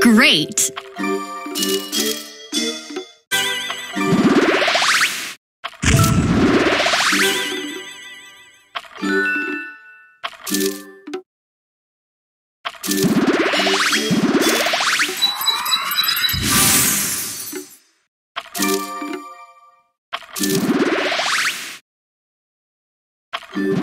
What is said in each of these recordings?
Great! Good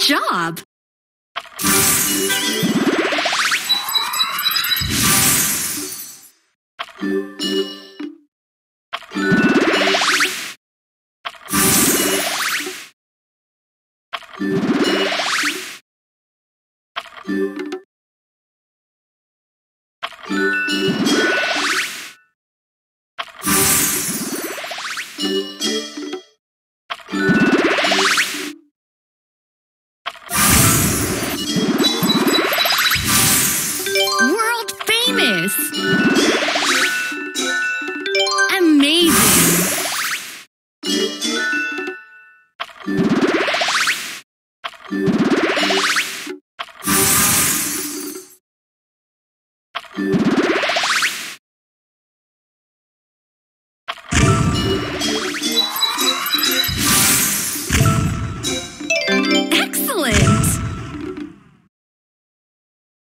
job! World famous! you